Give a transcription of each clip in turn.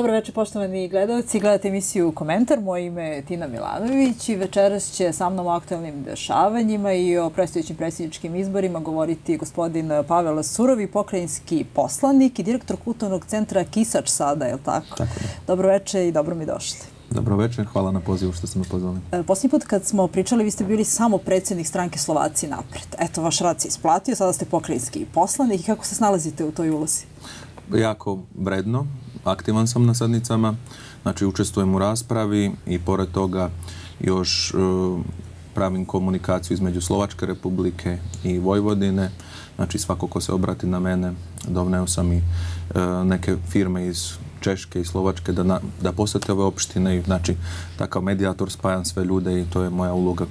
Dobro večer poštovani gledalci, gledate emisiju Komentar, moje ime je Tina Milanović i večeras će sa mnom o aktualnim dešavanjima i o predstojećim predsjedničkim izborima govoriti gospodin Pavel Surovi, pokrajinski poslanik i direktor kulturnog centra Kisač sada, je li tako? Tako da. Dobro večer i dobro mi došli. Dobro večer, hvala na pozivu što ste me pozvali. E, posljednji put kad smo pričali, vi ste bili samo predsjednik stranke Slovaci napred. Eto, vaš rad se isplatio, sada ste pokrajinski poslanik i kako se snalazite u toj ulozi? Jako vredno, aktivan sam na sadnicama, znači učestvujem u raspravi i pored toga još e, pravim komunikaciju između Slovačke republike i Vojvodine. Znači svako ko se obrati na mene, dovneo sam i e, neke firme iz Češke i Slovačke da, da posete ove opštine i znači takav medijator spajam sve ljude i to je moja uloga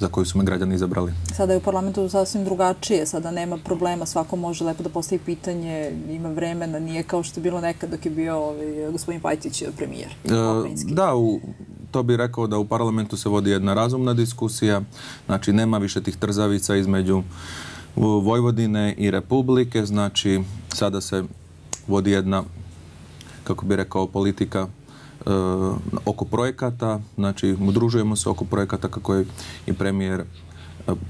za koju su me građani izabrali. Sada je u parlamentu sasvim drugačije, sada nema problema, svako može lepo da postavi pitanje, ima vremena, nije kao što je bilo nekad dok je bio ovaj, gospodin Pajtić premijer. E, da, u, to bi rekao da u parlamentu se vodi jedna razumna diskusija, znači nema više tih trzavica između Vojvodine i Republike, znači sada se vodi jedna, kako bi rekao, politika oko projekata, znači udružujemo se oko projekata kako je i premijer e,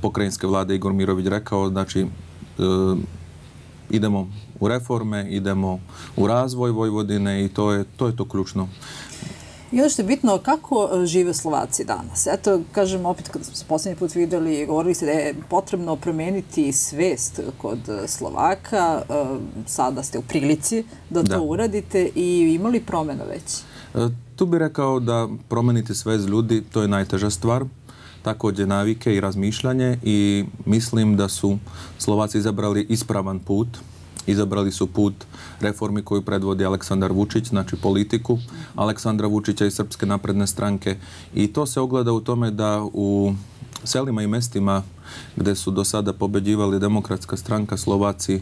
pokrajinske vlade Igor Mirović rekao, znači e, idemo u reforme, idemo u razvoj Vojvodine i to je to, je to ključno. I ono što je bitno, kako žive Slovaci danas? Eto, kažem, opet kada smo se posljednji put videli, govorili ste da je potrebno promijeniti svest kod Slovaka. Sada ste u prilici da to uradite i imali promjena već? E, tu bih rekao da promeniti sve ljudi, to je najteža stvar. Također navike i razmišljanje i mislim da su Slovaci izabrali ispravan put. Izabrali su put reformi koju predvodi Aleksandar Vučić, znači politiku Aleksandra Vučića i Srpske napredne stranke. I to se ogleda u tome da u selima i mestima gdje su do sada pobeđivali demokratska stranka, Slovaci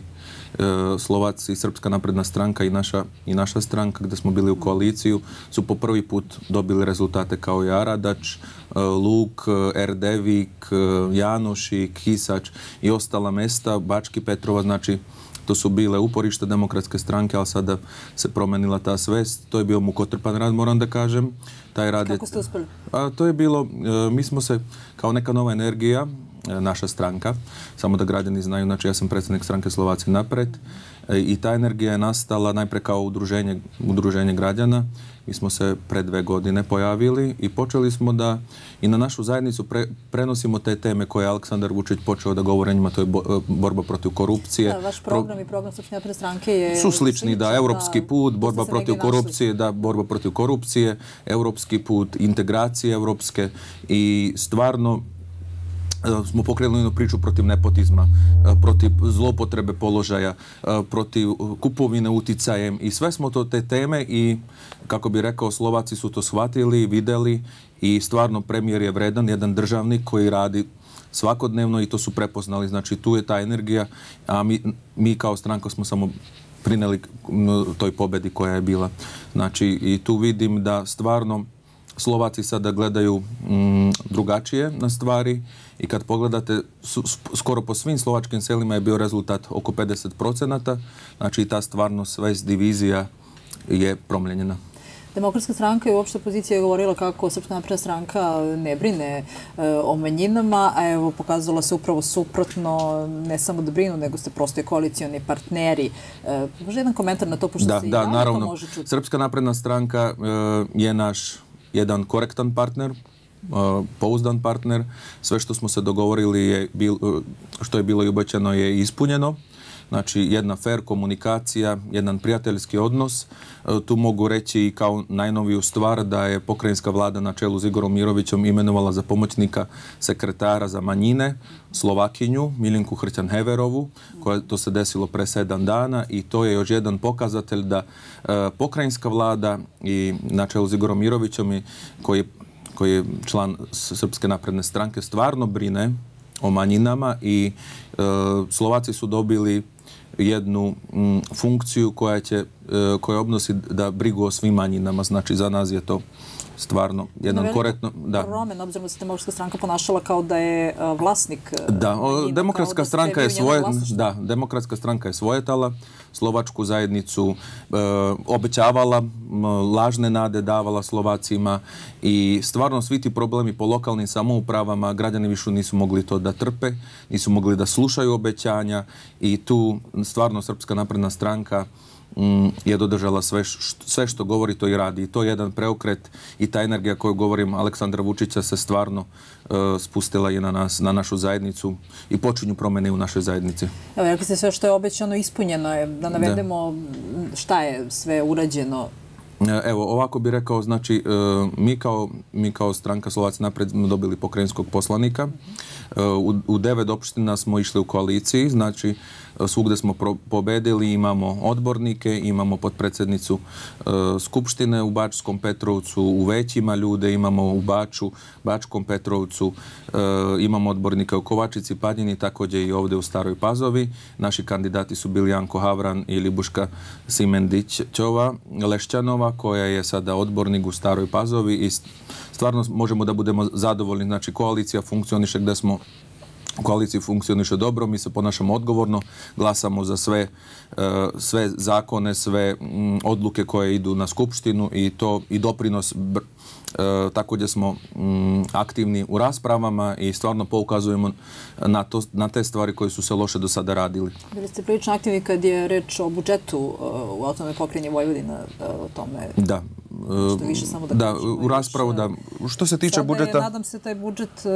E, Slovaci, Srpska napredna stranka i naša, i naša stranka gdje smo bili u koaliciju su po prvi put dobili rezultate kao i Aradač, e, Luk, Erdevik, e, Janoši, Kisač i ostala mesta, Bački Petrova, znači to su bile uporište demokratske stranke, ali sada se promenila ta svest. To je bio mukotrpan rad, moram da kažem. Taj rad Kako ste uspjeli? A, to je bilo, mi smo se kao neka nova energija, E, naša stranka. Samo da građani znaju, znači ja sam predsjednik stranke Slovaci napred e, i ta energija je nastala najpre kao udruženje, udruženje građana. Mi smo se pre dve godine pojavili i počeli smo da i na našu zajednicu prenosimo te teme koje je Aleksandar Vučić počeo da govori njima, to je e, borba protiv korupcije. Da, vaš program i program Srpske stranke je... Su slični, da, europski put, borba protiv korupcije, da, borba protiv korupcije, europski put, integracije europske i stvarno E, smo pokrenuli jednu priču protiv nepotizma, e, protiv zlopotrebe položaja, e, protiv kupovine uticajem i sve smo to te teme i kako bi rekao Slovaci su to shvatili, videli i stvarno premijer je vredan, jedan državnik koji radi svakodnevno i to su prepoznali. Znači tu je ta energija, a mi, mi kao stranka smo samo prineli toj pobedi koja je bila. Znači i tu vidim da stvarno Slovaci sada gledaju mm, drugačije na stvari i kad pogledate, skoro po svim slovačkim selima je bio rezultat oko 50%, znači ta stvarno svest divizija je promljenjena. Demokratska stranka i uopšte opozicija je govorila kako Srpska napredna stranka ne brine e, o manjinama, a evo pokazalo se upravo suprotno, ne samo da brinu, nego ste prosto koalicijoni partneri. E, može jedan komentar na to, pošto da, se da, naravno. Srpska napredna stranka e, je naš jedan korektan partner, pouzdan partner. Sve što smo se dogovorili je što je bilo i obećano je ispunjeno. Znači jedna fair komunikacija, jedan prijateljski odnos. E, tu mogu reći i kao najnoviju stvar da je pokrajinska vlada na čelu s Igorom Mirovićom imenovala za pomoćnika sekretara za manjine Slovakinju, Milinku Hrćan-Heverovu, koja to se desilo pre sedam dana i to je još jedan pokazatelj da e, pokrajinska vlada i na čelu s Igorom Mirovićom koji koji je član Srpske napredne stranke, stvarno brine o manjinama i e, Slovaci su dobili jednu mm, funkciju koja će, koja obnosi da brigu o svim manjinama. Znači, za nas je to stvarno jedan korektno... Da. Promen, obzirom da se demokratska stranka ponašala kao da je vlasnik... Da, demokratska stranka je svoje... Da, demokratska stranka je svojetala slovačku zajednicu, e, obećavala lažne nade, davala Slovacima i stvarno svi ti problemi po lokalnim samoupravama, građani više nisu mogli to da trpe, nisu mogli da slušaju obećanja i tu stvarno Srpska napredna stranka je dodržala sve, sve što govori to i radi. I to je jedan preokret i ta energija koju govorim Aleksandra Vučića se stvarno uh, spustila i na nas, na našu zajednicu i počinju promene u našoj zajednici. Evo, rekli ste sve što je obećano ispunjeno je. Da navedemo šta je sve urađeno e, Evo, ovako bih rekao, znači, e, mi kao, mi kao stranka Slovaci napred smo dobili pokrajinskog poslanika. U, u devet opština smo išli u koaliciji, znači, svugde smo pobedili, imamo odbornike, imamo potpredsednicu e, Skupštine u Bačskom Petrovcu, u Većima ljude, imamo u Baču, Bačkom Petrovcu, e, imamo odbornika u Kovačici, Padnjini, takođe i ovde u Staroj Pazovi. Naši kandidati su bili Janko Havran i Libuška Simendićova Lešćanova, koja je sada odbornik u Staroj Pazovi i stvarno možemo da budemo zadovoljni. Znači, koalicija funkcioniše gde smo koaliciji funkcioniše dobro, mi se ponašamo odgovorno, glasamo za sve, e, sve zakone, sve mm, odluke koje idu na skupštinu i to i doprinos E, takođe smo mm, aktivni u raspravama i stvarno poukazujemo na, to, na te stvari koje su se loše do sada radili. Bili ste prilično aktivni kad je reč o budžetu uh, u autonomnoj pokrenje Vojvodina, o tome da. što više samo da Da, u raspravu, da. Što se tiče budžeta... Sada je, nadam se, taj budžet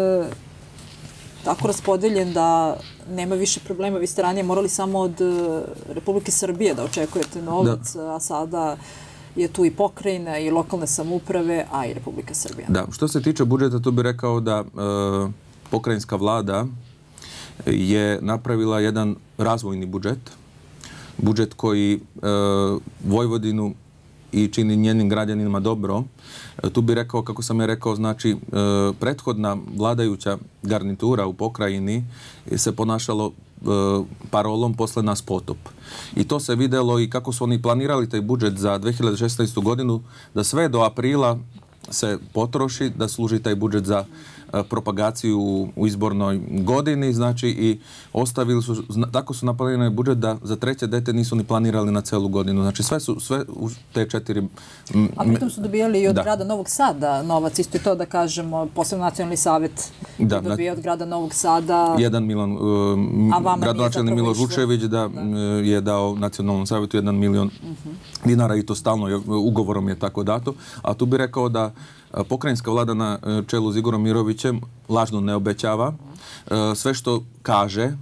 tako raspodeljen da nema više problema. Vi ste ranije morali samo od e, Republike Srbije da očekujete novac, da. a sada je tu i pokrajina i lokalne samuprave, a i Republika Srbija. Da, što se tiče budžeta, tu bih rekao da e, pokrajinska vlada je napravila jedan razvojni budžet, budžet koji e, Vojvodinu i čini njenim građanima dobro. E, tu bih rekao, kako sam je rekao, znači e, prethodna vladajuća garnitura u pokrajini se ponašalo e, parolom posle nas potop. I to se videlo i kako su oni planirali taj budžet za 2016. godinu, da sve do aprila se potroši, da služi taj budžet za propagaciju u izbornoj godini, znači i ostavili su, tako su naplanirani budžet da za treće dete nisu ni planirali na celu godinu. Znači sve su, sve u te četiri... A pritom su dobijali i od da. grada Novog Sada novac, isto je to da kažemo, posebno nacionalni savjet da, dobija od grada Novog Sada. Jedan milion, uh, gradonačelni Milo Žučević da, da. je dao nacionalnom savjetu jedan milion uh mhm. -huh. dinara i to stalno ugovorom je tako dato. A tu bi rekao da pokrajinska vlada na e, čelu s Igorom Mirovićem lažno ne obećava. E, sve što kaže, e,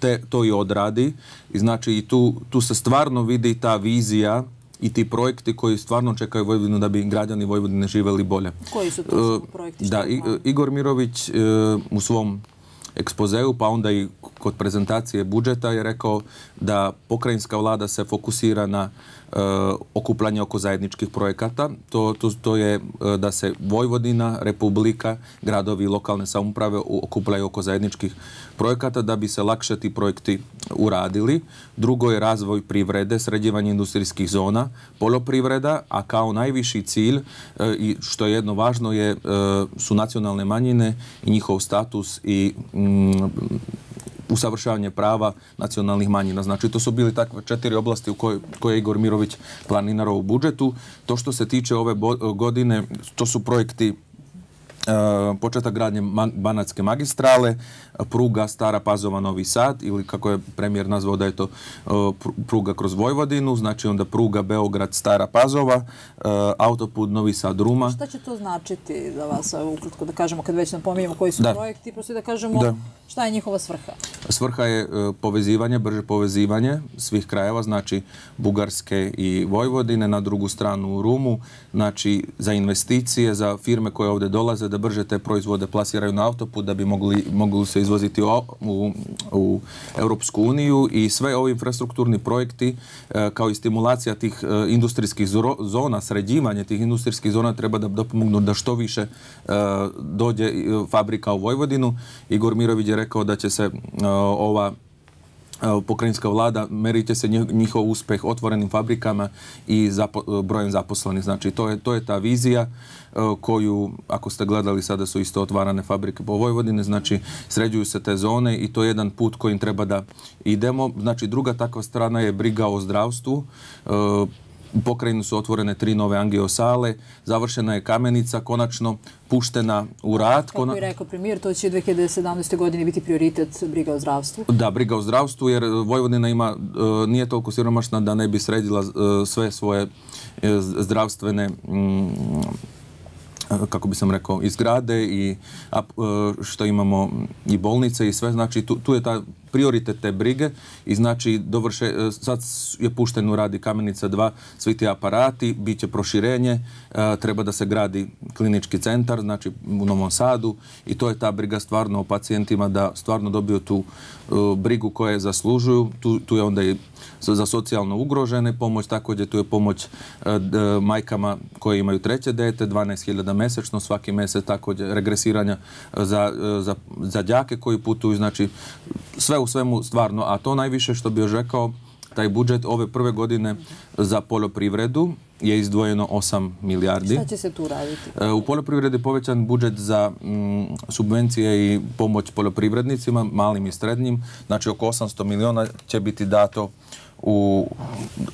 te, to i odradi. I znači i tu, tu se stvarno vidi ta vizija i ti projekti koji stvarno čekaju Vojvodinu da bi građani Vojvodine živeli bolje. Koji su to projekti? Da, Igor Mirović u svom ekspozeu, pa onda i kod prezentacije budžeta je rekao da pokrajinska vlada se fokusira na uh, okupljanje oko zajedničkih projekata. To, je uh, da se Vojvodina, Republika, gradovi i lokalne samuprave okupljaju oko zajedničkih projekata da bi se lakše ti projekti uradili. Drugo je razvoj privrede, sređivanje industrijskih zona, poljoprivreda, a kao najviši cilj i što je jedno važno su nacionalne manjine i njihov status i mm, usavršavanje prava nacionalnih manjina. Znači, to su bili takve četiri oblasti u koje, je Igor Mirović planirao u budžetu. To što se tiče ove godine, to su projekti početak gradnje Banatske magistrale, pruga Stara Pazova Novi Sad ili kako je premijer nazvao da je to e, pruga kroz Vojvodinu, znači onda pruga Beograd Stara Pazova, e, autoput Novi Sad Ruma. Šta će to značiti za vas, ukratko da kažemo kad već napominjemo koji su da. projekti, prosto da kažemo da. šta je njihova svrha? Svrha je povezivanje, brže povezivanje svih krajeva, znači Bugarske i Vojvodine, na drugu stranu u Rumu, znači za investicije, za firme koje ovde dolaze da brže te proizvode plasiraju na autoput da bi mogli, mogli se izvoziti u, u, u Europsku uniju i sve ovi infrastrukturni projekti e, kao i stimulacija tih e, industrijskih zona, sređivanje tih industrijskih zona treba da dopomognu da što više e, dođe fabrika u Vojvodinu. Igor Mirović je rekao da će se ova pokrajinska vlada, merite se njihov uspeh otvorenim fabrikama i brojem zaposlenih. Znači, to je, to je ta vizija koju, ako ste gledali, sada su isto otvarane fabrike po Vojvodine, znači sređuju se te zone i to je jedan put kojim treba da idemo. Znači, druga takva strana je briga o zdravstvu. U pokrajinu su otvorene tri nove angiosale, završena je kamenica, konačno puštena u rad. Kako je rekao premijer, to će 2017. godine biti prioritet briga o zdravstvu? Da, briga o zdravstvu, jer Vojvodina ima, e, nije toliko siromašna da ne bi sredila e, sve svoje e, zdravstvene mm, kako bi sam rekao, i zgrade i što imamo i bolnice i sve, znači tu, tu je ta prioritet te brige i znači dovrše, e, sad je pušten u radi Kamenica 2, svi ti aparati, bit će proširenje, e, treba da se gradi klinički centar, znači u Novom Sadu i to je ta briga stvarno o pacijentima da stvarno dobiju tu e, brigu koje zaslužuju. Tu, je onda i za socijalno ugrožene pomoć, također tu je pomoć majkama koje imaju treće dete, 12.000 mesečno svaki mjesec, također regresiranja za, za, za đake koji putuju, znači sve u svemu stvarno, a to najviše što bi još rekao, taj budžet ove prve godine za poljoprivredu je izdvojeno 8 milijardi. Šta će se tu raditi? E, u poljoprivredi je povećan budžet za mm, subvencije i pomoć poljoprivrednicima, malim i srednjim. Znači oko 800 miliona će biti dato u,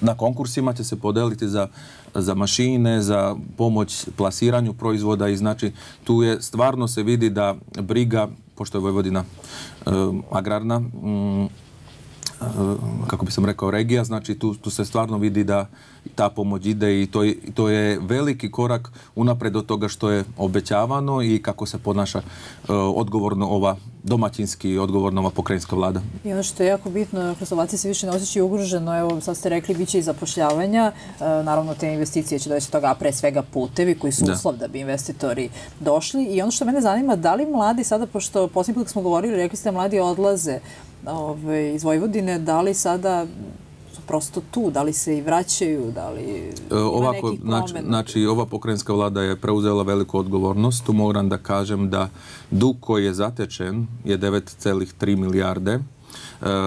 na konkursima će se podeliti za, za mašine, za pomoć plasiranju proizvoda i znači tu je stvarno se vidi da briga пошто е Војводина аграрна, kako bi sam rekao, regija, znači tu, tu se stvarno vidi da ta pomoć ide i to je, to je veliki korak unapred od toga što je obećavano i kako se ponaša uh, odgovorno ova domaćinski odgovorna ova pokrajinska vlada. I ono što je jako bitno, Slovaci se više ne osjećaju ugroženo, evo sad ste rekli, bit će i zapošljavanja, uh, naravno te investicije će doći toga, pre svega putevi koji su uslov da bi investitori došli. I ono što mene zanima, da li mladi sada, pošto posljednji put smo govorili, rekli ste mladi odlaze ovaj, iz Vojvodine, da li sada prosto tu, da li se i vraćaju, da li e, Ovako, znači, znači, ova pokrajinska vlada je preuzela veliku odgovornost. Tu moram da kažem da dug koji je zatečen je 9,3 milijarde, e,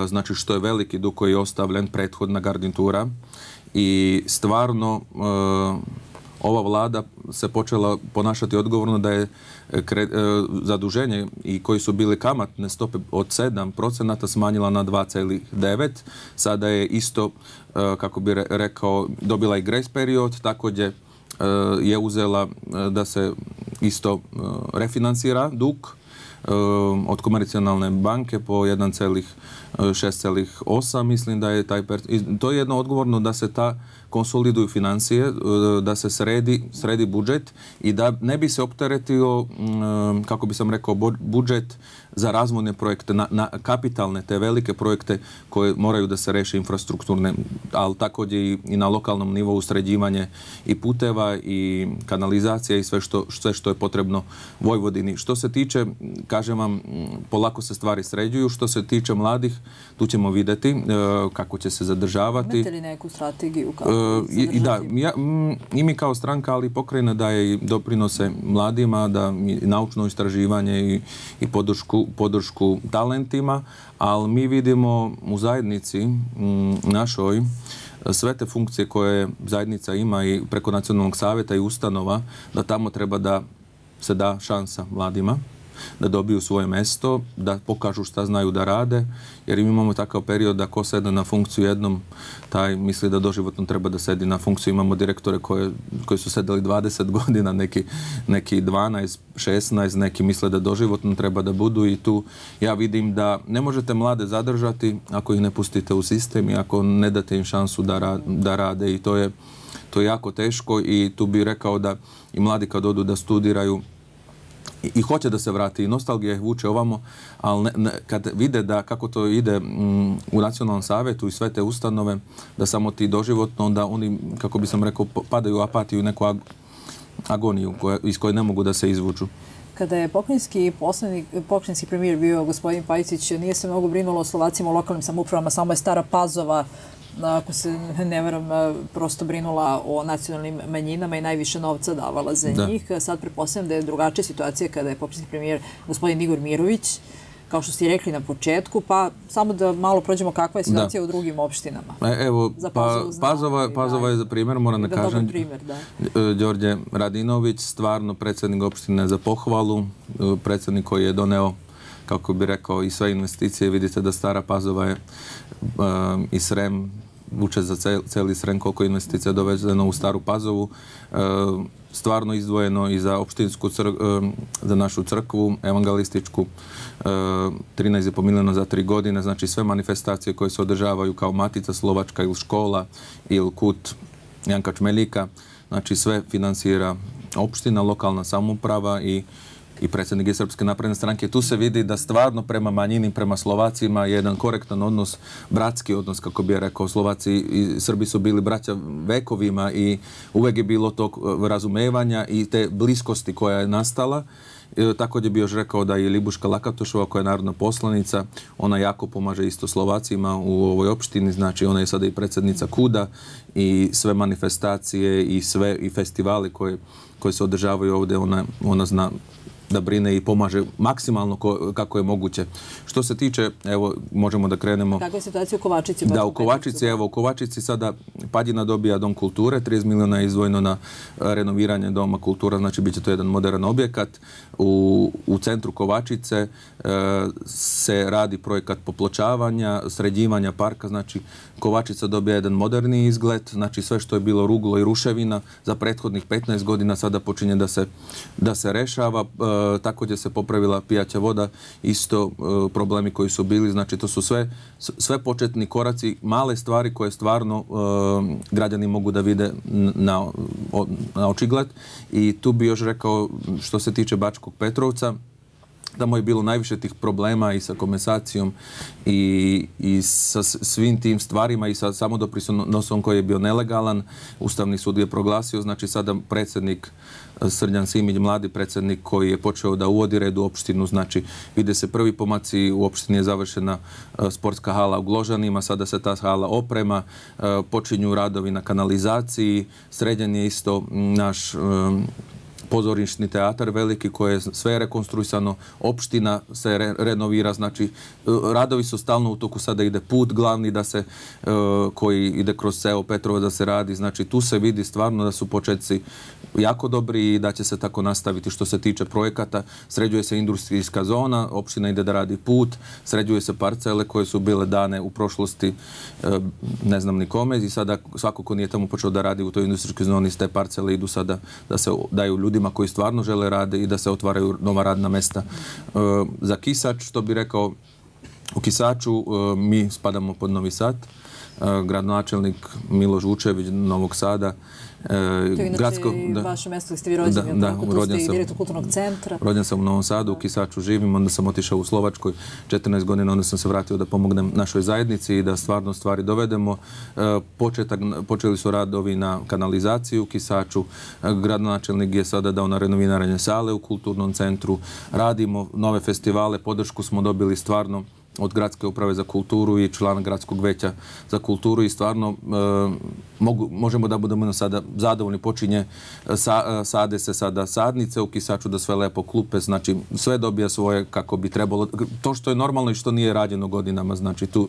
znači što je veliki dug koji je ostavljen prethodna garnitura. I stvarno e, ova vlada se počela ponašati odgovorno da je e, e, zaduženje i koji su bili kamatne stope od 7% smanjila na 2,9. Sada je isto, e, kako bi rekao, dobila i grace period, također je uzela da se isto refinancira dug od komercijalne banke po 1,6,8 mislim da je taj to je jedno odgovorno da se ta konsoliduju financije, e, da se sredi, sredi budžet i da ne bi se opteretio, mm, kako bi sam rekao, budžet za razvojne projekte, na, na kapitalne, te velike projekte koje moraju da se reše infrastrukturne, ali također i, i na lokalnom nivou sređivanje i puteva i kanalizacija i sve što, sve što je potrebno Vojvodini. Što se tiče, kažem vam, polako se stvari sređuju. Što se tiče mladih, tu ćemo vidjeti e, kako će se zadržavati. Imate li neku strategiju kako e, i, da, ja, i mi kao stranka, ali pokrajina daje i doprinose mladima, da naučno istraživanje i, i podršku podršku talentima, ali mi vidimo u zajednici našoj sve te funkcije koje zajednica ima i preko nacionalnog savjeta i ustanova, da tamo treba da se da šansa mladima da dobiju svoje mesto, da pokažu šta znaju da rade, jer imamo takav period da ko sede na funkciju jednom, taj misli da doživotno treba da sedi na funkciju. Imamo direktore koji su sedeli 20 godina, neki, neki 12, 16, neki misle da doživotno treba da budu i tu ja vidim da ne možete mlade zadržati ako ih ne pustite u sistem i ako ne date im šansu da, da rade i to je to je jako teško i tu bih rekao da i mladi kad odu da studiraju i, hoće da se vrati i nostalgija ih vuče ovamo, ali ne, kad vide da kako to ide mm, u nacionalnom savjetu i sve te ustanove, da samo ti doživotno, onda oni, kako bi sam rekao, padaju u apatiju neku agoniju iz koje ne mogu da se izvuču. Kada je pokrenjski pokrenjski premijer bio gospodin Pajcić, nije se mnogo brinulo o Slovacima u lokalnim samoupravama, samo je Stara Pazova ako se ne veram, prosto brinula o nacionalnim manjinama i najviše novca davala za njih. Sad prepostavljam da je drugačija situacija kada je pokrenjski premijer gospodin Igor Mirović kao što ste rekli na početku, pa samo da malo prođemo kakva je situacija u drugim opštinama. E, evo, pa, Pazova, Pazova je za primjer, moram da, da kažem, primjer, da. E, Đorđe Radinović, stvarno predsjednik opštine za pohvalu, e, predsjednik koji je doneo kako bi rekao, i sve investicije. Vidite da Stara Pazova je i Srem vuče za celi Srem koliko investicija dovezeno u Staru Pazovu. Stvarno izdvojeno i za opštinsku za našu crkvu, evangelističku, 13,5 milijuna za tri godine, znači sve manifestacije koje se održavaju kao Matica Slovačka ili škola ili Kut Janka Čmelika, znači sve finansira opština, lokalna samuprava i i predsjednik je Srpske napredne stranke. Tu se vidi da stvarno prema manjini, prema Slovacima je jedan korektan odnos, bratski odnos, kako bi je rekao. Slovaci i Srbi su bili braća vekovima i uvek je bilo tog e, razumevanja i te bliskosti koja je nastala. E, također bi još rekao da je Libuška Lakatošova koja je narodna poslanica, ona jako pomaže isto Slovacima u ovoj opštini, znači ona je sada i predsjednica KUDA i sve manifestacije i sve i festivali koje, koje se održavaju ovdje, ona, ona zna da brine i pomaže maksimalno kako je moguće. Što se tiče, evo, možemo da krenemo... Kakva je situacija u Kovačici? Da, u Kovačici, evo, u Kovačici sada Padina dobija dom kulture, 30 miliona je izdvojeno na renoviranje doma kultura, znači bit će to jedan modern objekat. U, u centru Kovačice e, se radi projekat popločavanja, sređivanja parka, znači Kovačica dobija jedan moderni izgled, znači sve što je bilo ruglo i ruševina za prethodnih 15 godina sada počinje da se, da se rešava. E, također se popravila pijaća voda, isto e, problemi koji su bili, znači to su sve, sve početni koraci, male stvari koje stvarno e, građani mogu da vide na, na očigled i tu bi još rekao što se tiče Bačkog Petrovca, tamo je bilo najviše tih problema i sa komesacijom i, i sa svim tim stvarima i sa samodoprinosom koji je bio nelegalan. Ustavni sud je proglasio, znači sada predsjednik e, Srđan Simić, mladi predsjednik koji je počeo da uvodi red u opštinu, znači vide se prvi pomaci, u opštini je završena e, sportska hala u Gložanima, sada se ta hala oprema, e, počinju radovi na kanalizaciji, srednjen je isto naš pozorišni teatar veliki koji je sve rekonstruisano, opština se renovira, znači e, radovi su stalno u toku, sada ide put glavni da se, e, koji ide kroz seo Petrova da se radi, znači tu se vidi stvarno da su početci jako dobri i da će se tako nastaviti što se tiče projekata. Sređuje se industrijska zona, opština ide da radi put, sređuje se parcele koje su bile dane u prošlosti e, ne znam nikome i sada svako ko nije tamo počeo da radi u toj industrijskoj zoni, te parcele idu sada da se daju ljudima koji stvarno žele rade i da se otvaraju nova radna mesta. E, za Kisač, što bi rekao, u Kisaču e, mi spadamo pod Novi Sad, gradonačelnik Miloš Vučević Novog Sada to je inače da, vaše mjesto ste vi rođeni, da, da, rođen sam, direktor kulturnog centra. Rođen sam u Novom Sadu, u Kisaču živim, onda sam otišao u Slovačkoj 14 godina, onda sam se vratio da pomognem našoj zajednici i da stvarno stvari dovedemo. E, početak, počeli su radovi na kanalizaciju u Kisaču, e, gradonačelnik je sada dao na renovinaranje sale u kulturnom centru, radimo nove festivale, podršku smo dobili stvarno od Gradske uprave za kulturu i člana Gradskog veća za kulturu i stvarno e, mogu, možemo da budemo sada zadovoljni. Počinje, e, sa, e, sade se sada sadnice u kisaču da sve lepo klupe, znači sve dobija svoje kako bi trebalo. To što je normalno i što nije rađeno godinama, znači tu,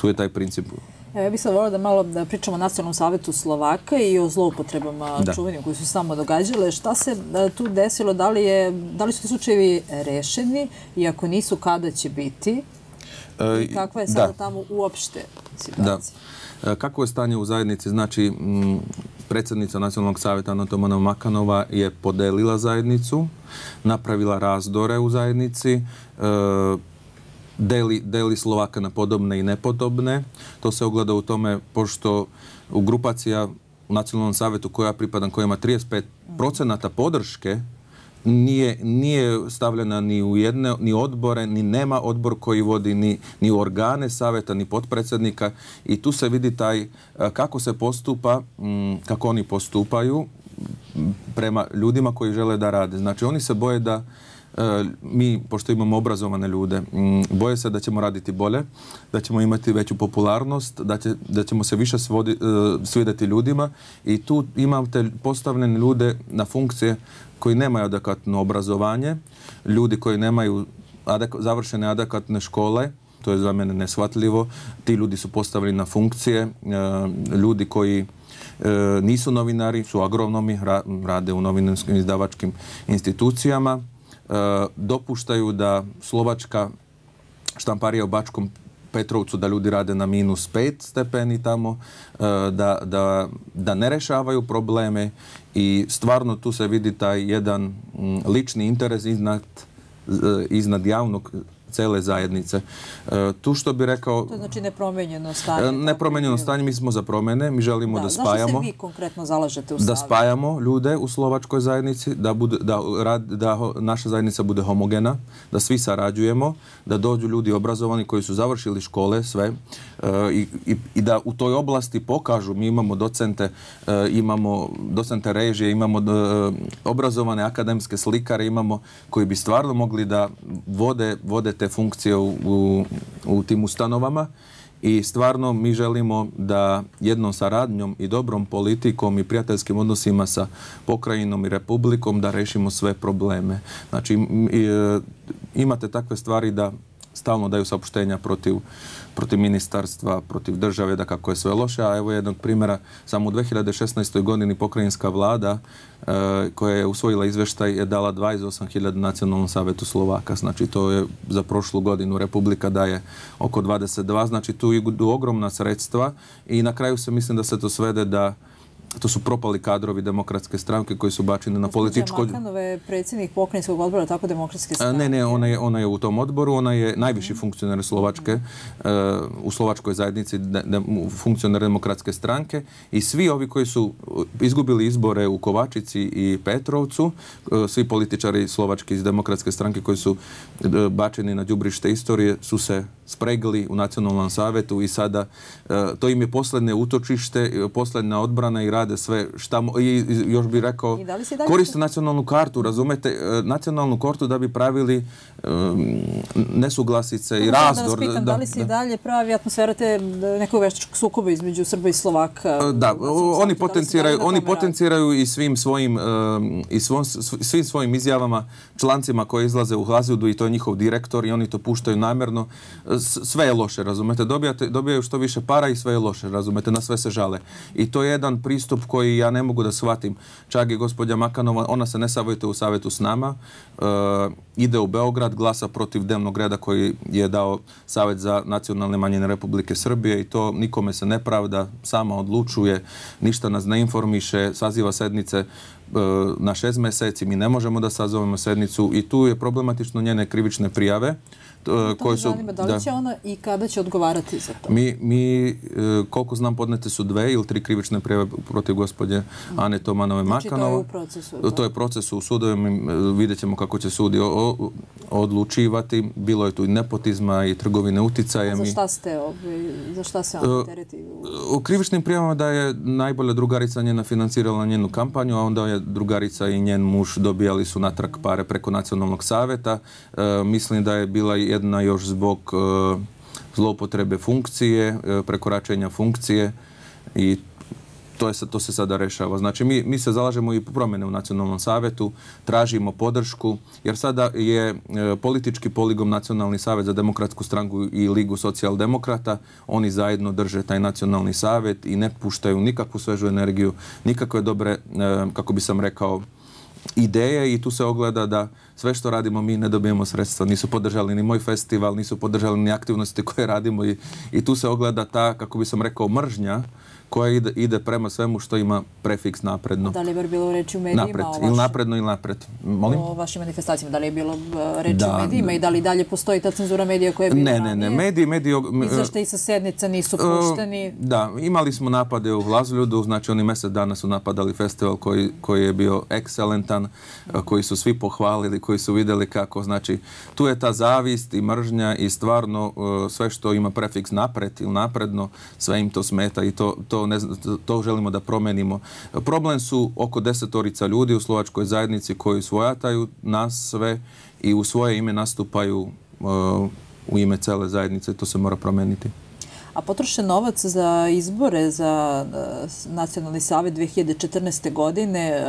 tu je taj princip. Evo, ja bih sad volila da malo da pričamo o Nacionalnom savjetu Slovaka i o zloupotrebama čuvenim koji su samo događale. Šta se tu desilo? Da li, je, da li su ti slučajevi rešeni i ako nisu, kada će biti? I kakva je sada tamo uopšte situacija? Da. Kako je stanje u zajednici? Znači, predsjednica Nacionalnog savjeta Anatomana Makanova je podelila zajednicu, napravila razdore u zajednici, deli, deli Slovaka na podobne i nepodobne. To se ogleda u tome pošto u grupacija u Nacionalnom savjetu koja pripadam, koja ima 35 procenata podrške, nije, nije stavljena ni u jedne, ni odbore, ni nema odbor koji vodi ni, ni organe savjeta, ni potpredsjednika i tu se vidi taj kako se postupa, kako oni postupaju prema ljudima koji žele da rade. Znači oni se boje da mi, pošto imamo obrazovane ljude, boje se da ćemo raditi bolje, da ćemo imati veću popularnost, da, će, da ćemo se više svodi, svideti ljudima i tu imate postavljene ljude na funkcije koji nemaju adekvatno obrazovanje, ljudi koji nemaju završene adekvatne škole, to je za mene neshvatljivo. Ti ljudi su postavljeni na funkcije, e, ljudi koji nisu novinari, su agronomi, rade u novinarskim izdavačkim institucijama, dopuštaju da Slovačka štamparija u Bačkom Petrovcu da ljudi rade na minus pet stepeni tamo, da, da, da ne rešavaju probleme i stvarno tu se vidi taj jedan lični interes iznad, iznad javnog cele zajednice. E, tu što bi rekao... To znači nepromenjeno stanje. E, nepromenjeno stanje, mi smo za promene, mi želimo da, spajamo... Zašto se vi konkretno zalažete u Da spajamo ljude u slovačkoj zajednici, da, bude, da, da naša zajednica bude homogena, da svi sarađujemo, da dođu ljudi obrazovani koji su završili škole, sve, e, i, i, i da u toj oblasti pokažu, mi imamo docente, imamo docente režije, imamo obrazovane akademske slikare, imamo koji bi stvarno mogli da vode, vode te funkcije u, u, tim ustanovama i stvarno mi želimo da jednom saradnjom i dobrom politikom i prijateljskim odnosima sa pokrajinom i republikom da rešimo sve probleme. Znači e, imate takve stvari da stalno daju saopštenja protiv protiv ministarstva, protiv države, da kako je sve loše. A evo jednog primjera, samo u 2016. godini pokrajinska vlada e, koja je usvojila izveštaj je dala 28.000 nacionalnom savetu Slovaka. Znači to je za prošlu godinu Republika daje oko 22. Znači tu idu ogromna sredstva i na kraju se mislim da se to svede da to su propali kadrovi demokratske stranke koji su bačeni na političko... Makanova je predsjednik pokrajinskog odbora tako demokratske stranke. Ne, ne, ona je, ona je u tom odboru, ona je najviši funkcioner Slovačke, uh, u Slovačkoj zajednici de, de, funkcioner demokratske stranke i svi ovi koji su izgubili izbore u Kovačici i Petrovcu, uh, svi političari Slovačke iz demokratske stranke koji su uh, bačeni na đubrište istorije su se spregli u nacionalnom savetu i sada to im je posljedne utočište, posljedna odbrana i rade sve šta i još bih rekao koriste nacionalnu kartu, razumete, e, nacionalnu kartu da bi pravili um, nesuglasice i razdor. Da vas pitam, da, li se i dalje pravi atmosfera te nekog veštačkog sukoba između Srba i Slovaka? E, da, oni potenciraju, oni potenciraju i svim svojim i svom, svim svojim izjavama člancima koje izlaze u Hlaziudu i to je njihov direktor i oni to puštaju namjerno. Sve je loše, razumete, dobijate, dobijaju što više para i sve je loše, razumete, na sve se žale. I to je jedan pristup pristup koji ja ne mogu da shvatim. Čak i gospođa Makanova, ona se ne savjetuje u savjetu s nama, e, ide u Beograd, glasa protiv dnevnog reda koji je dao Savjet za nacionalne manjine Republike Srbije i to nikome se ne pravda, sama odlučuje, ništa nas ne informiše, saziva sednice e, na šest mjeseci, mi ne možemo da sazovemo sednicu i tu je problematično njene krivične prijave. E, koje su... Zanima, da li će ona i kada će odgovarati za to? Mi, mi e, koliko znam, podnete su dve ili tri krivične prijeve protiv gospodje Ane Tomanove Makanova. Znači, to je u procesu? To je proces u sudovima. E, vidjet ćemo kako će sudi odlučivati. Bilo je tu i nepotizma i trgovine uticaje. Za šta ste za šta se on tereti? U krivičnim prijevama da je najbolja drugarica njena financirala njenu kampanju, a onda je drugarica i njen muž dobijali su natrag pare preko nacionalnog saveta. mislim da je bila i jedna još zbog e, zloupotrebe funkcije, e, prekoračenja funkcije i to, je, to se sada rešava. Znači, mi, mi se zalažemo i promjene u Nacionalnom savetu, tražimo podršku, jer sada je e, politički poligom Nacionalni savet za demokratsku stranku i Ligu socijaldemokrata. Oni zajedno drže taj Nacionalni savet i ne puštaju nikakvu svežu energiju, nikakve dobre, kako bi sam rekao, ideje i tu se ogleda da sve što radimo mi ne dobijemo sredstva. Nisu podržali ni moj festival, nisu podržali ni aktivnosti koje radimo i, i tu se ogleda ta, kako bi sam rekao, mržnja koja ide, ide prema svemu što ima prefiks napredno. Da li je bar bilo reći u medijima? Napred, ili napredno ili napred. Molim? O vašim manifestacijama, da li je bilo e, reći u medijima i da li dalje postoji ta cenzura medija koja je bila Ne, ne, ne, mediji, mediji... Izvašte i sa sednica nisu e, pušteni? Da, imali smo napade u Glazoljudu, znači oni mjesec dana su napadali festival koji, koji je bio ekscelentan, e, koji su svi pohvalili, koji su vidjeli kako, znači tu je ta zavist i mržnja i stvarno sve što ima prefiks napred ili napredno, sve im to smeta i to, to to, ne, to želimo da promenimo. Problem su oko desetorica ljudi u slovačkoj zajednici koji svojataju nas sve i u svoje ime nastupaju uh, u ime cele zajednice. To se mora promeniti. A potrošen novac za izbore za Nacionalni savjet 2014. godine,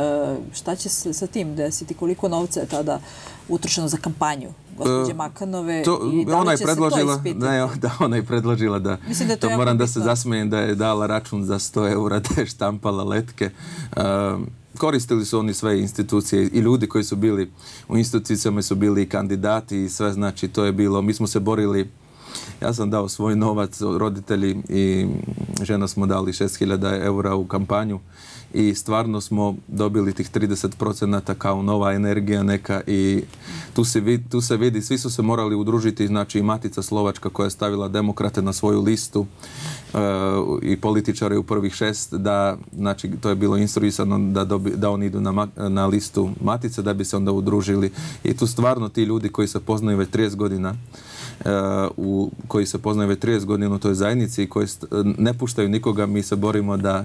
šta će se sa tim desiti? Koliko novca je tada utrošeno za kampanju gospođe Makanove to, i da ona je će predložila, se to? Ne, da, ona je predložila da, Mislim da je to to moram da se bitno. zasmejem da je dala račun za 100 eura, da je štampala letke. Um, koristili su oni sve institucije i ljudi koji su bili u institucijama su bili i kandidati i sve, znači to je bilo, mi smo se borili ja sam dao svoj novac, roditelji i žena smo dali 6000 eura u kampanju i stvarno smo dobili tih 30% kao nova energija neka i tu se, vidi, tu se vidi, svi su se morali udružiti, znači i Matica Slovačka koja je stavila demokrate na svoju listu uh, i političare u prvih šest, da, znači to je bilo instruisano da, dobi, da oni idu na, na listu Matice da bi se onda udružili i tu stvarno ti ljudi koji se poznaju već 30 godina u, koji se poznaju već 30 godina u toj zajednici i koji ne puštaju nikoga, mi se borimo da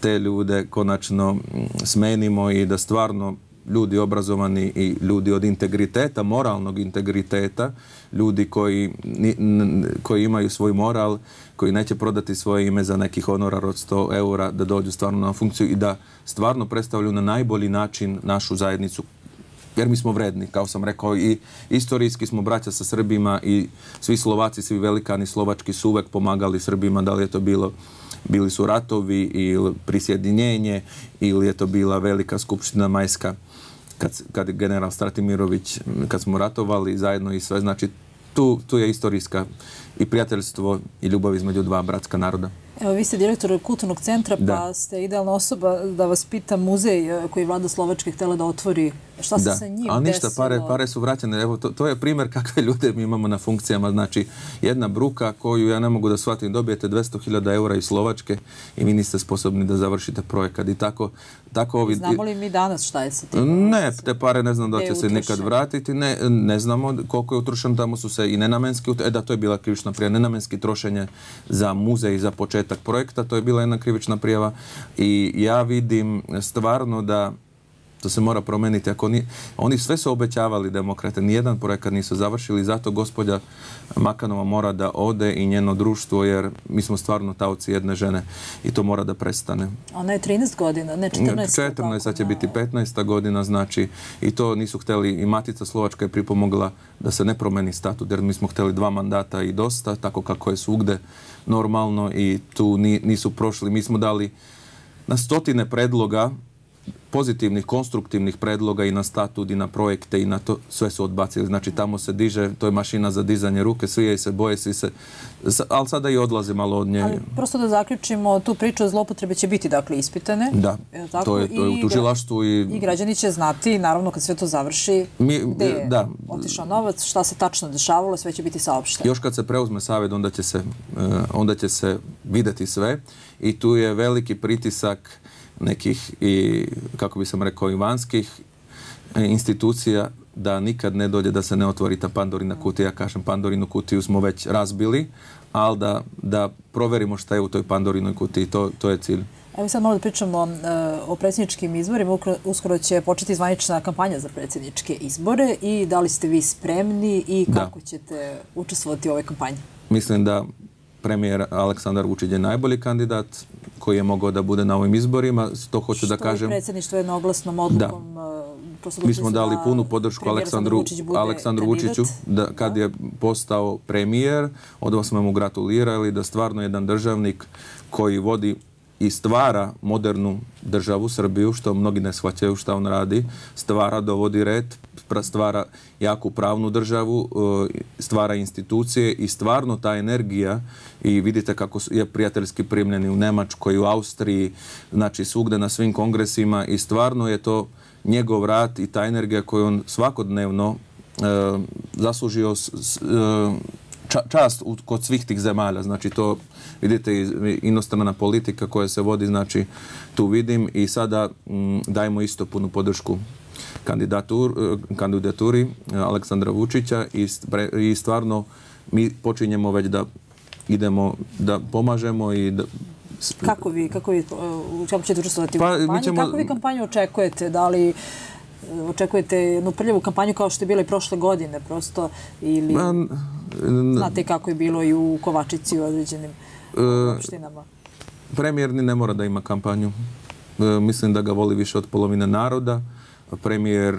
te ljude konačno smenimo i da stvarno ljudi obrazovani i ljudi od integriteta, moralnog integriteta, ljudi koji, koji imaju svoj moral, koji neće prodati svoje ime za neki honorar od 100 eura, da dođu stvarno na funkciju i da stvarno predstavljaju na najbolji način našu zajednicu jer mi smo vredni, kao sam rekao, i istorijski smo braća sa Srbima i svi Slovaci, svi velikani slovački su uvek pomagali Srbima, da li je to bilo bili su ratovi ili prisjedinjenje ili je to bila velika skupština majska kad, kad general Stratimirović, kad smo ratovali zajedno i sve, znači tu, tu je istorijska i prijateljstvo i ljubav između dva bratska naroda. Evo, vi ste direktor kulturnog centra, pa ste idealna osoba da vas pita muzej eh, koji vlada Slovačke htjela da otvori. Šta se Da, sa njim ali ništa, desilo? pare, pare su vraćene. Evo, to, to je primjer kakve ljude mi imamo na funkcijama. Znači, jedna bruka koju ja ne mogu da shvatim, dobijete 200.000 eura iz Slovačke i vi niste sposobni da završite projekat. I tako, tako ovi... Znamo li mi danas šta je sa tim? Ne, te pare ne znam da će se nikad vratiti. Ne, ne znamo koliko je utrošeno. Tamo su se i nenamenski... E da, to je bila krivična prijava. Nenamenski trošenje za muzej za početak projekta. To je bila jedna krivična prijava. I ja vidim stvarno da to se mora promijeniti. Ako ni, oni sve su obećavali demokrate, nijedan projekat nisu završili, zato gospođa Makanova mora da ode i njeno društvo, jer mi smo stvarno taoci jedne žene i to mora da prestane. Ona je 13 godina, ne 14. 14, sad će biti da. 15. godina, znači i to nisu htjeli, i Matica Slovačka je pripomogla da se ne promeni statut, jer mi smo htjeli dva mandata i dosta, tako kako je svugde normalno i tu ni- nisu prošli. Mi smo dali na stotine predloga pozitivnih, konstruktivnih predloga i na statut i na projekte i na to sve su odbacili. Znači tamo se diže, to je mašina za dizanje ruke, svi jej se boje, svi se, ali sada i odlaze malo od nje. Ali prosto da zaključimo, tu priču o zlopotrebe će biti dakle ispitane. Da, tako? to je, to je u tužilaštvu i I građani će znati, naravno, kad sve to završi, Mi- gde je da. otišao novac, šta se tačno dešavalo, sve će biti saopšteno. Još kad se preuzme savjet, onda će se, eh, onda će se videti sve i tu je veliki pritisak nekih i, kako bi sam rekao, i vanjskih eh, institucija da nikad ne dođe da se ne otvori ta Pandorina kutija. Ja kažem, Pandorinu kutiju smo već razbili, ali da, da proverimo šta je u toj Pandorinoj kutiji. To, to je cilj. Evo sad malo da pričamo e, o predsjedničkim izborima. Uskoro će početi zvanična kampanja za predsjedničke izbore i da li ste vi spremni i Da. kako ćete učestvovati u ovoj kampanji? Mislim da premijer Aleksandar Vučić je najbolji kandidat koji je mogao da bude na ovim izborima. To hoću da Što je kažem. predsjedništvo jednoglasnom odlukom prosto Mi smo dali da punu podršku Aleksandru, Aleksandru. Vučiću da kad je postao premijer, od smo mu gratulirali da stvarno jedan državnik koji vodi i stvara modernu državu Srbiju, što mnogi ne shvaćaju šta on radi, stvara, dovodi red, stvara jaku pravnu državu, e, stvara institucije i stvarno ta energija i vidite kako je prijateljski primljeni u Nemačkoj, u Austriji, znači svugde na svim kongresima i stvarno je to njegov rad i ta energija koju on svakodnevno e, zaslužio s- e, čast u- kod svih tih zemalja. Znači to vidite inostrana politika koja se vodi, znači tu vidim i sada mm, dajemo isto punu podršku kandidatur, e, kandidaturi e, Aleksandra Vučića i, stvarno mi počinjemo već da idemo, da pomažemo i da Kako vi, kako vi, e, u čemu ćete učestvovati Pa, u mi kampanji? ćemo- Kako vi kampanju očekujete? Da li očekujete jednu prljavu kampanju kao što je bila i prošle godine prosto ili znate kako je bilo i u Kovačici u određenim u opštinama? Premijer ni ne mora da ima kampanju. Mislim da ga voli više od polovine naroda. Premijer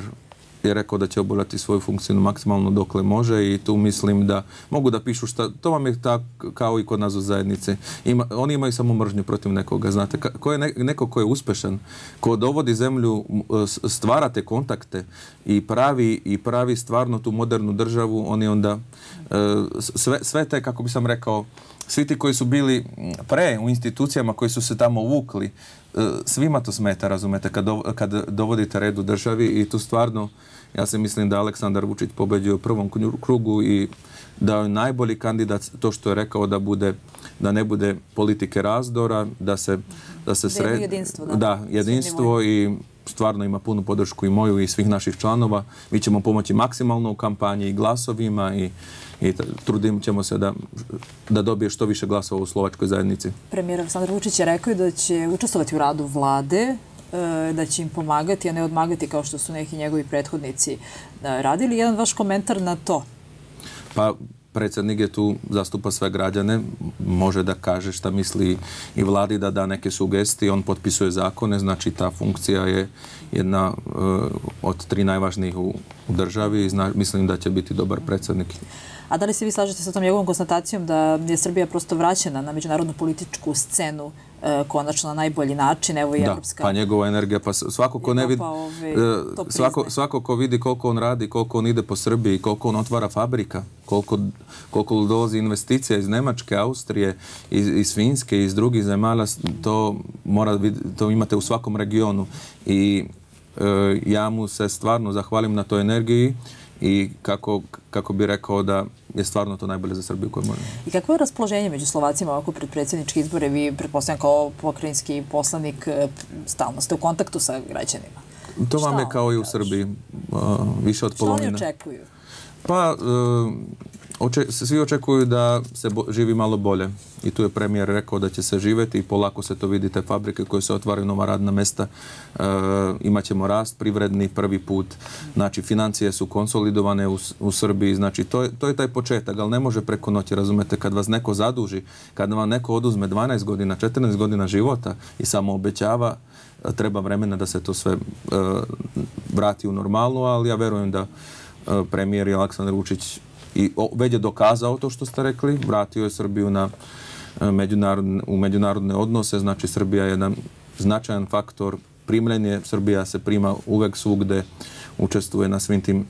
je rekao da će obavljati svoju funkciju maksimalno dokle može i tu mislim da mogu da pišu šta, to vam je tako kao i kod nas u zajednici. Ima, oni imaju samo mržnju protiv nekoga, znate, ko je neko ko je uspešan, ko dovodi zemlju, stvara te kontakte i pravi, i pravi stvarno tu modernu državu, oni onda e, sve, sve te, kako bi sam rekao, svi ti koji su bili pre u institucijama koji su se tamo vukli, e, svima to smeta, razumete, kad, kad dovodite red u državi i tu stvarno ja se mislim da Aleksandar Vučić pobeđuje u prvom krugu i da je najbolji kandidat to što je rekao da bude da ne bude politike razdora, da se da se sred... jedinstvo, da. da jedinstvo i stvarno ima punu podršku i moju i svih naših članova. Mi ćemo pomoći maksimalno u kampanji i glasovima i, i trudim ćemo se da, da dobije što više glasova u slovačkoj zajednici. Premijer Aleksandar Vučić je rekao da će učestvovati u radu vlade da će im pomagati, a ne odmagati kao što su neki njegovi prethodnici e, radili. Jedan vaš komentar na to? Pa, predsjednik je tu, zastupa sve građane, može da kaže šta misli i vladi da da neke sugestije, on potpisuje zakone, znači ta funkcija je jedna e, od tri najvažnijih u, državi i mislim da će biti dobar predsjednik. A da li se vi slažete sa tom njegovom konstatacijom da je Srbija prosto vraćena na međunarodnu političku scenu E, konačno na najbolji način. Evo i da, pa njegova energija, pa svako ko ne vidi, e, svako, svako ko vidi koliko on radi, koliko on ide po Srbiji, koliko on otvara fabrika, koliko, koliko dolazi investicija iz Nemačke, Austrije, iz, iz Finske, iz drugih zemalja, to, mora, to imate u svakom regionu. I e, ja mu se stvarno zahvalim na toj energiji i kako, kako bi rekao da je stvarno to najbolje za Srbiju koju možemo. I kako je raspoloženje među Slovacima ovako pred predsjedničke izbore? Vi, pretpostavljam, kao pokrajinski poslanik, e, stalno ste u kontaktu sa građanima. To vam je kao i u Srbiji, više od polovine. Što oni očekuju? Pa, e, svi očekuju da se živi malo bolje. I tu je premijer rekao da će se živjeti i polako se to vidi te fabrike koje se otvaraju nova radna mesta. E, imat ćemo rast privredni prvi put. Znači, financije su konsolidovane u, Srbiji. Znači, to je, to je taj početak, ali ne može preko noći, razumete, kad vas neko zaduži, kad vam neko oduzme 12 godina, 14 godina života i samo obećava, treba vremena da se to sve e, vrati u normalnu, ali ja verujem da E, premijer Aleksandar Vučić i već je dokazao to što ste rekli, vratio je Srbiju na e, u međunarodne odnose, znači Srbija je jedan značajan faktor primljenje, Srbija se prima uvek svugde, učestvuje na svim tim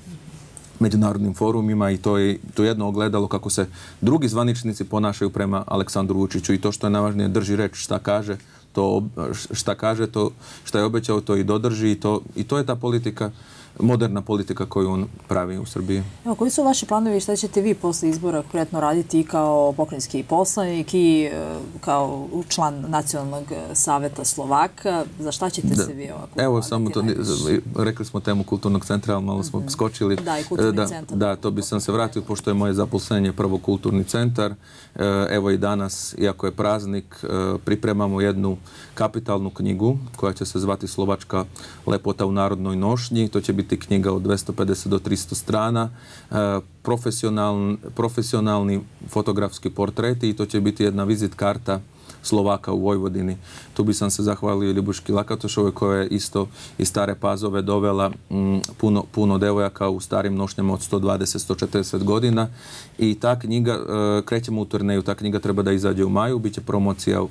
međunarodnim forumima i to je to jedno ogledalo kako se drugi zvaničnici ponašaju prema Aleksandru Vučiću. I to što je najvažnije drži reč šta kaže, to šta kaže, to šta je obećao to i dodrži to, i to je ta politika moderna politika koju on pravi u Srbiji. Evo, koji su vaši planovi i šta ćete vi posle izbora konkretno raditi i kao pokrenjski poslanik i e, kao član Nacionalnog saveta Slovaka? Za šta ćete se vi ovako Evo, samo to, rekli smo temu kulturnog centra, ali malo smo mm skočili. Da, i kulturni da, centar. Da, to bi sam se vratio, pošto je moje zaposlenje prvo kulturni centar. E, evo i danas, iako je praznik, e, pripremamo jednu kapitalnu knjigu koja će se zvati Slovačka lepota u narodnoj nošnji. To će biti biti knjiga od 250 do 300 strana, e, profesionalni fotografski portreti i to će biti jedna vizit karta Slovaka u Vojvodini. Tu bi sam se zahvalio Ljubuški Lakatošove koja je isto iz stare pazove dovela mm, puno, puno devojaka u starim nošnjama od 120-140 godina. I ta knjiga, e, krećemo u turneju, ta knjiga treba da izađe u maju, bit će promocija u,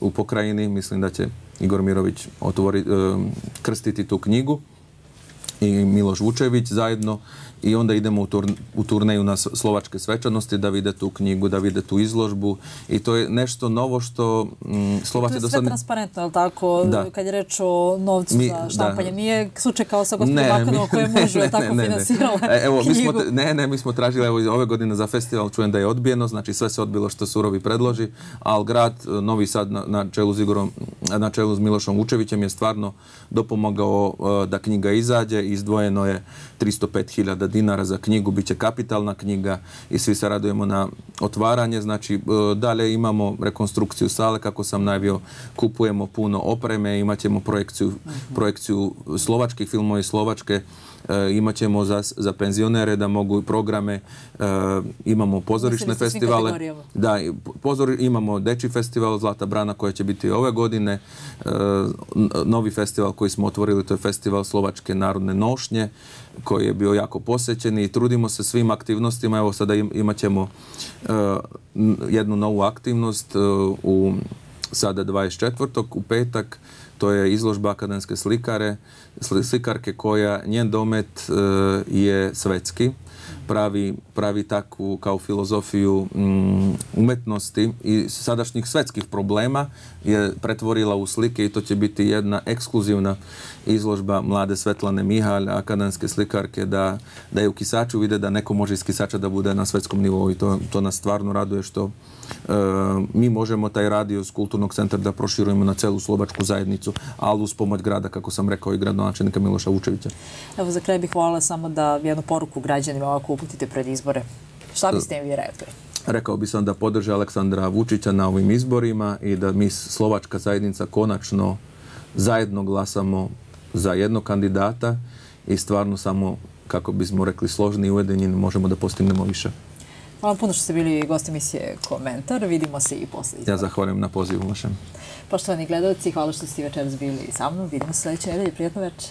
u, pokrajini, mislim da će Igor Mirović otvori, e, krstiti tu knjigu i Miloš Vučević zajedno i onda idemo u, u turneju na slovačke svečanosti da vide tu knjigu, da vide tu izložbu. I to je nešto novo što mm, Slovaci do sad... To je sve transparentno, ali tako, da. kad je reč o novcu mi, za štampanje, nije slučaj kao sa gospodin Bakanom koje mužu je tako finansirala e, evo, Mi smo, ne, ne, mi smo tražili, evo, ove godine za festival čujem da je odbijeno, znači sve se odbilo što Surovi predloži, ali grad Novi Sad na, na čelu s Igorom, na čelu s Milošom Vučevićem je stvarno dopomogao uh, da knjiga izađe izdvojeno je 305.000 dinara za knjigu, bit će kapitalna knjiga i svi se radujemo na otvaranje. Znači, dalje imamo rekonstrukciju sale, kako sam najavio, kupujemo puno opreme, imat ćemo projekciju, projekciju slovačkih filmova i slovačke E, imat ćemo za, za penzionere da mogu programe, e, imamo pozorišne festivale. Da, pozor, imamo Deči festival Zlata Brana koja će biti ove godine, e, novi festival koji smo otvorili, to je festival Slovačke narodne nošnje koji je bio jako posjećen i trudimo se svim aktivnostima. Evo sada imat ćemo jednu novu aktivnost u sada 24. u petak to je izložba akademske slikare, slikarke koja njen domet e, je svetski, pravi, pravi takvu kao filozofiju mm, umetnosti i sadašnjih svetskih problema je pretvorila u slike i to će biti jedna ekskluzivna izložba mlade Svetlane Mihalj, akademske slikarke, da, da je u kisaču vide da neko može iz kisača da bude na svetskom nivou i to, to nas stvarno raduje što E, mi možemo taj radio s kulturnog centra da proširujemo na celu slovačku zajednicu, ali uz pomoć grada, kako sam rekao, i gradonačelnika Miloša Vučevića. Evo, za kraj bih voljela samo da jednu poruku građanima ovako uputite pred izbore. Šta biste im vi rekli? Rekao bi sam da podrže Aleksandra Vučića na ovim izborima i da mi Slovačka zajednica konačno zajedno glasamo za jednog kandidata i stvarno samo, kako bismo rekli, složni i ujedinjeni možemo da postignemo više. Hvala puno što ste bili gost emisije Komentar. Vidimo se i posle Ja zahvaljujem na pozivu vašem. Poštovani gledalci, hvala što ste večeras bili sa mnom. Vidimo se nedelje. Prijetno večer.